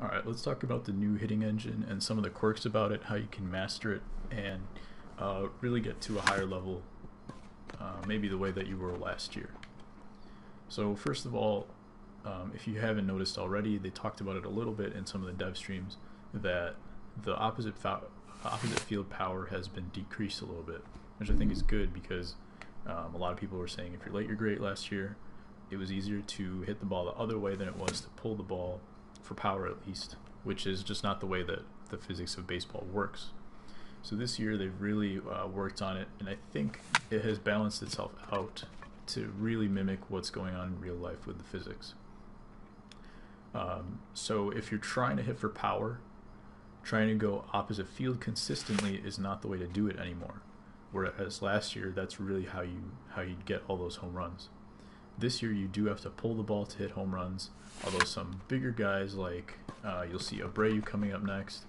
Alright, let's talk about the new hitting engine and some of the quirks about it, how you can master it, and uh, really get to a higher level, uh, maybe the way that you were last year. So first of all, um, if you haven't noticed already, they talked about it a little bit in some of the dev streams, that the opposite, opposite field power has been decreased a little bit, which I think is good because um, a lot of people were saying if you're late, you're great last year. It was easier to hit the ball the other way than it was to pull the ball for power at least, which is just not the way that the physics of baseball works. So this year they've really uh, worked on it, and I think it has balanced itself out to really mimic what's going on in real life with the physics. Um, so if you're trying to hit for power, trying to go opposite field consistently is not the way to do it anymore. Whereas last year, that's really how you how you get all those home runs. This year, you do have to pull the ball to hit home runs. Although some bigger guys like uh, you'll see Abreu coming up next,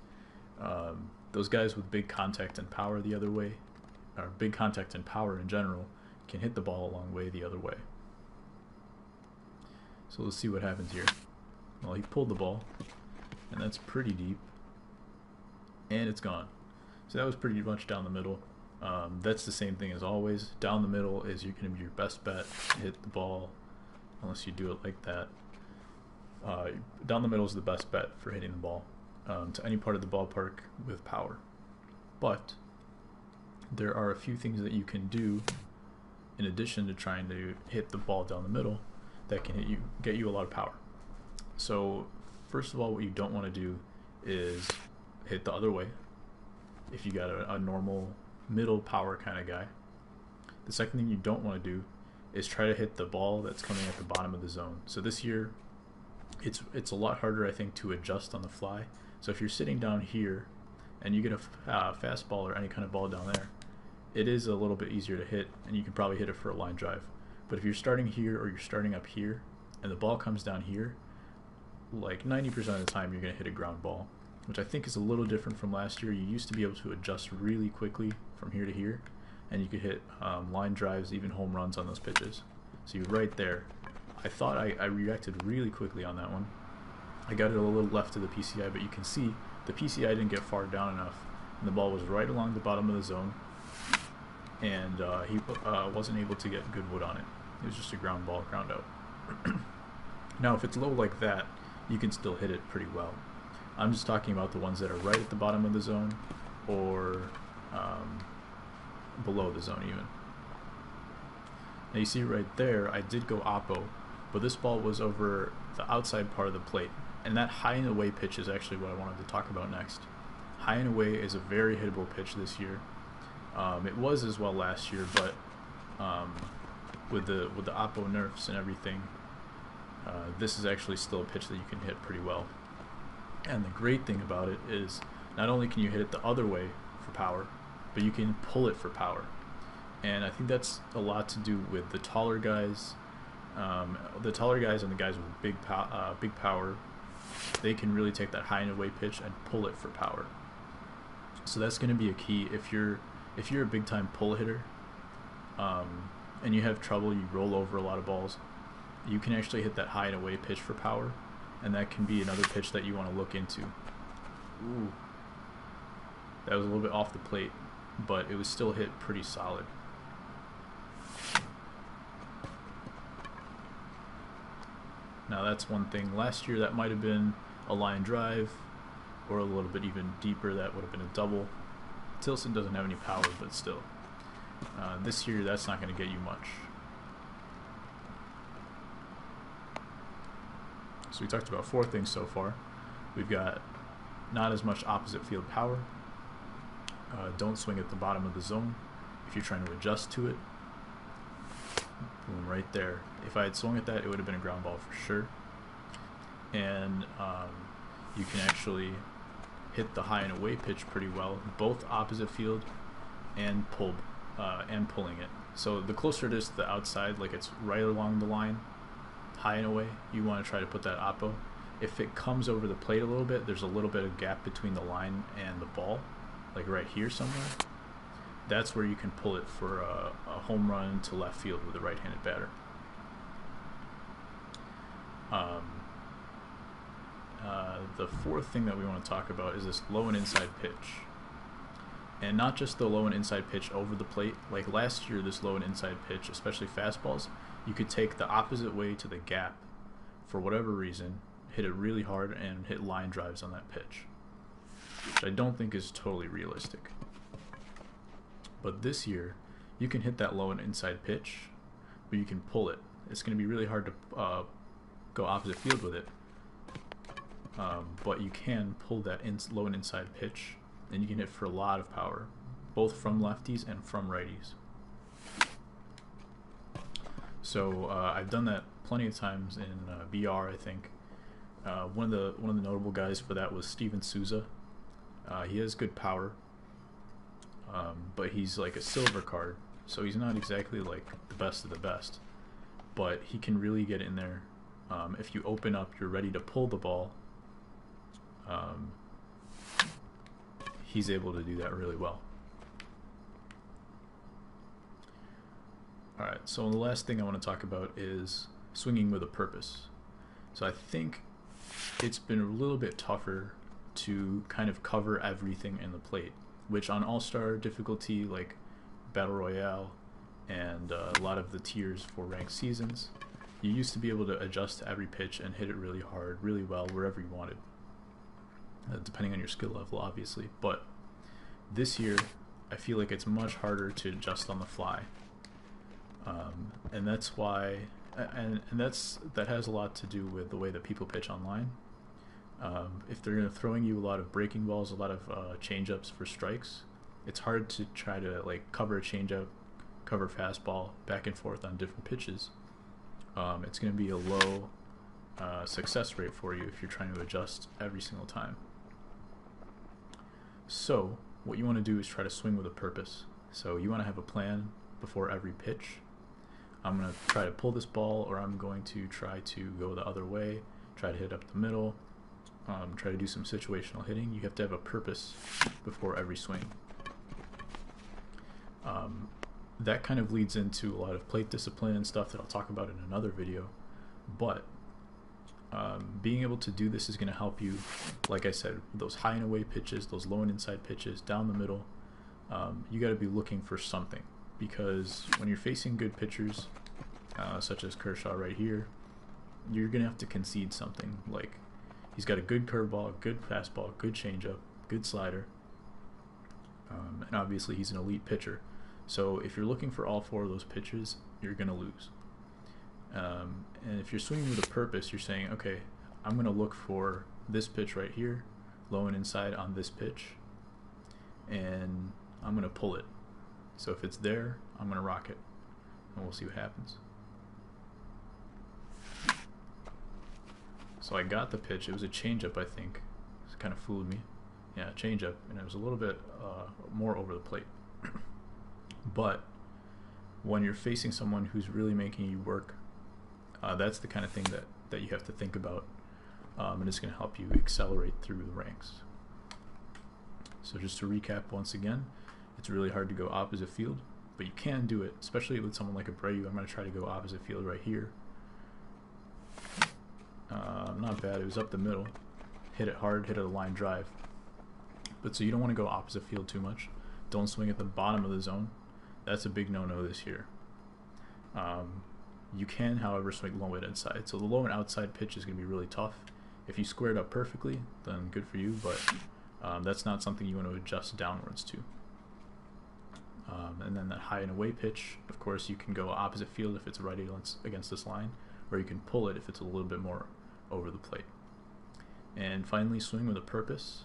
um, those guys with big contact and power the other way, or big contact and power in general, can hit the ball a long way the other way. So let's see what happens here. Well, he pulled the ball, and that's pretty deep, and it's gone. So that was pretty much down the middle. Um, that's the same thing as always. Down the middle is you're going to be your best bet hit the ball, unless you do it like that. Uh, down the middle is the best bet for hitting the ball um, to any part of the ballpark with power. But there are a few things that you can do in addition to trying to hit the ball down the middle that can hit you get you a lot of power. So first of all, what you don't want to do is hit the other way. If you got a, a normal middle power kind of guy. The second thing you don't want to do is try to hit the ball that's coming at the bottom of the zone. So this year, it's it's a lot harder, I think, to adjust on the fly. So if you're sitting down here and you get a uh, fastball or any kind of ball down there, it is a little bit easier to hit, and you can probably hit it for a line drive. But if you're starting here or you're starting up here, and the ball comes down here, like 90% of the time you're going to hit a ground ball, which I think is a little different from last year. You used to be able to adjust really quickly from here to here, and you could hit um, line drives, even home runs on those pitches. So you're right there. I thought I, I reacted really quickly on that one. I got it a little left of the PCI, but you can see the PCI didn't get far down enough, and the ball was right along the bottom of the zone, and uh, he uh, wasn't able to get good wood on it. It was just a ground ball, ground out. now, if it's low like that, you can still hit it pretty well. I'm just talking about the ones that are right at the bottom of the zone, or um, below the zone even. Now you see right there, I did go oppo, but this ball was over the outside part of the plate. And that high and away pitch is actually what I wanted to talk about next. High and away is a very hittable pitch this year. Um, it was as well last year, but um, with the with the oppo nerfs and everything, uh, this is actually still a pitch that you can hit pretty well. And the great thing about it is not only can you hit it the other way for power, but you can pull it for power. And I think that's a lot to do with the taller guys. Um, the taller guys and the guys with big pow uh, big power, they can really take that high and away pitch and pull it for power. So that's going to be a key if you're if you're a big time pull hitter, um, and you have trouble, you roll over a lot of balls, you can actually hit that high and away pitch for power, and that can be another pitch that you want to look into. Ooh, that was a little bit off the plate, but it was still hit pretty solid. Now that's one thing. Last year that might have been a line drive, or a little bit even deeper, that would have been a double. Tilson doesn't have any power, but still. Uh, this year that's not going to get you much. So we talked about four things so far. We've got not as much opposite field power, uh, don't swing at the bottom of the zone if you're trying to adjust to it. Boom, right there. If I had swung at that, it would have been a ground ball for sure. And um, you can actually hit the high and away pitch pretty well, both opposite field and pull uh, and pulling it. So the closer it is to the outside, like it's right along the line, high and away, you want to try to put that oppo. If it comes over the plate a little bit, there's a little bit of gap between the line and the ball like right here somewhere, that's where you can pull it for a, a home run to left field with a right-handed batter. Um, uh, the fourth thing that we want to talk about is this low and inside pitch. And not just the low and inside pitch over the plate. Like last year, this low and inside pitch, especially fastballs, you could take the opposite way to the gap for whatever reason, hit it really hard, and hit line drives on that pitch. Which I don't think is totally realistic. But this year, you can hit that low and inside pitch, but you can pull it. It's going to be really hard to uh, go opposite field with it. Um, but you can pull that low and inside pitch, and you can hit for a lot of power, both from lefties and from righties. So uh, I've done that plenty of times in uh, BR. I think uh, one of the one of the notable guys for that was Steven Souza. Uh, he has good power, um, but he's like a silver card, so he's not exactly like the best of the best. But he can really get in there. Um, if you open up, you're ready to pull the ball. Um, he's able to do that really well. All right, so the last thing I want to talk about is swinging with a purpose. So I think it's been a little bit tougher to kind of cover everything in the plate, which on All Star difficulty, like Battle Royale, and uh, a lot of the tiers for ranked seasons, you used to be able to adjust to every pitch and hit it really hard, really well, wherever you wanted, uh, depending on your skill level, obviously. But this year, I feel like it's much harder to adjust on the fly, um, and that's why, and and that's that has a lot to do with the way that people pitch online. Um, if they're throwing you a lot of breaking balls, a lot of uh, changeups for strikes, it's hard to try to like cover a changeup, cover fastball back and forth on different pitches. Um, it's going to be a low uh, success rate for you if you're trying to adjust every single time. So what you want to do is try to swing with a purpose. So you want to have a plan before every pitch. I'm going to try to pull this ball, or I'm going to try to go the other way, try to hit up the middle, um, try to do some situational hitting. You have to have a purpose before every swing. Um, that kind of leads into a lot of plate discipline and stuff that I'll talk about in another video. But um, being able to do this is going to help you, like I said, those high and away pitches, those low and inside pitches, down the middle. Um, you got to be looking for something because when you're facing good pitchers, uh, such as Kershaw right here, you're going to have to concede something. Like he's got a good curveball, good fastball, good changeup, good slider, um, and obviously he's an elite pitcher. So if you're looking for all four of those pitches, you're going to lose. Um, and if you're swinging with a purpose, you're saying, okay, I'm going to look for this pitch right here, low and inside on this pitch, and I'm going to pull it. So if it's there, I'm going to rock it, and we'll see what happens. So I got the pitch. It was a changeup, I think. It kind of fooled me. Yeah, changeup, and it was a little bit uh, more over the plate. but when you're facing someone who's really making you work uh, that's the kind of thing that, that you have to think about, um, and it's going to help you accelerate through the ranks. So just to recap once again, it's really hard to go opposite field, but you can do it, especially with someone like Abreu. I'm going to try to go opposite field right here. Uh, not bad. It was up the middle. Hit it hard, hit it a line drive. But so you don't want to go opposite field too much. Don't swing at the bottom of the zone. That's a big no-no this year. Um, you can, however, swing low and inside. So the low and outside pitch is going to be really tough. If you square it up perfectly, then good for you, but um, that's not something you want to adjust downwards to. Um, and then that high and away pitch, of course, you can go opposite field if it's right against, this line, or you can pull it if it's a little bit more over the plate. And finally, swing with a purpose.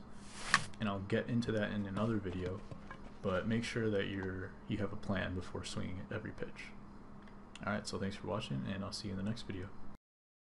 And I'll get into that in another video, but make sure that you're you have a plan before swinging every pitch. Alright, so thanks for watching, and I'll see you in the next video.